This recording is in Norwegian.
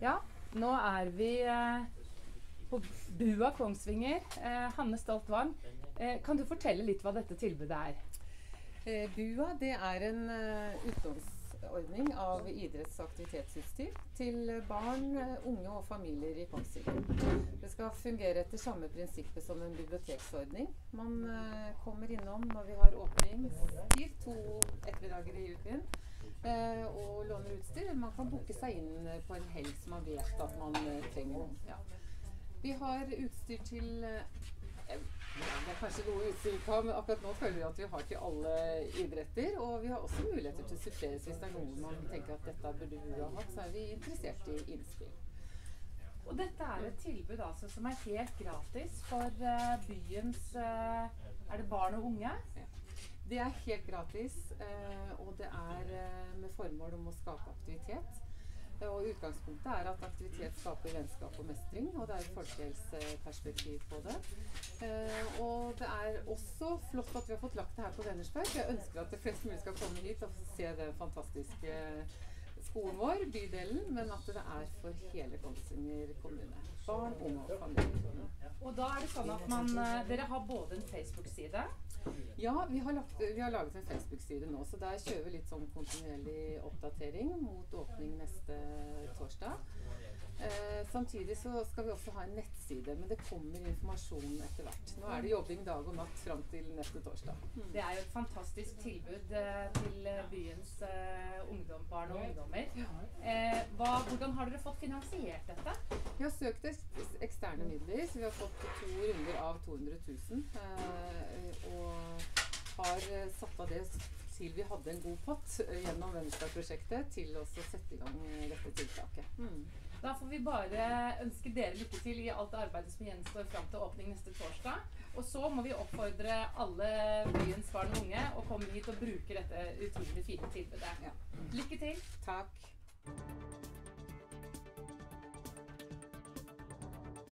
Ja, nå er vi eh, på Bua Kongsvinger. Eh, Hanne Stolt Wang, eh, kan du fortelle litt hva dette tilbudet er? BUA det er en utlånsordning av idretts- og aktivitetsutstyr til barn, unge og familier i Kongsvinger. Det skal fungere etter samme prinsippet som en biblioteksordning. Man kommer innom når vi har åpningstid, to ettermiddager i uken, og låner utstyr. Man kan booke seg inn eh, på en helg som man vet at man eh, trenger. Ja. Vi har utstyr til eh, det er kanskje noe utstyr men akkurat nå føler vi at vi har til alle idretter. Og vi har også muligheter til å supplere hvis det er noe man tenker at dette burde vi ha hatt. Så er vi interessert i innspill. Og dette er et tilbud altså, som er helt gratis for uh, byens uh, Er det barn og unge? Det er helt gratis, eh, og det er eh, med formål om å skape aktivitet. Eh, Og Utgangspunktet er at aktivitet skaper vennskap og mestring, og det er et folkehelseperspektiv på det. Eh, og det er også flott at vi har fått lagt det her på Vennersberg. Jeg ønsker at det flest mulig skal komme hit og se den fantastiske skolen vår, bydelen, men at det er for hele Kongsvinger kommune. Barn, unge og familie. Og da er det sånn at man, dere har både en Facebook-side Ja, vi har, lagt, vi har laget en Facebook-side nå, så der kjører vi litt sånn kontinuerlig oppdatering mot åpning neste torsdag. Eh, samtidig så skal vi også ha en nettside, men det kommer informasjon etter hvert. Nå er det jobbing dag og natt fram til neste torsdag. Det er jo et fantastisk tilbud eh, til eh, byens eh, ungdom, barn og ungdommer. Eh, hva, hvordan har dere fått finansiert dette? Vi har søkt eksterne midler, så vi har fått to runder av 200 000. Eh, og har eh, satt av det til vi hadde en god pott eh, gjennom Venstre-prosjektet til å sette i gang dette tiltaket. Mm. Da får vi bare ønske dere lykke til i alt arbeidet som gjenstår fram til åpning neste torsdag. Og så må vi oppfordre alle byens barn og unge å komme hit og bruke dette utrolig fine tilbudet. Ja. Lykke til! Takk.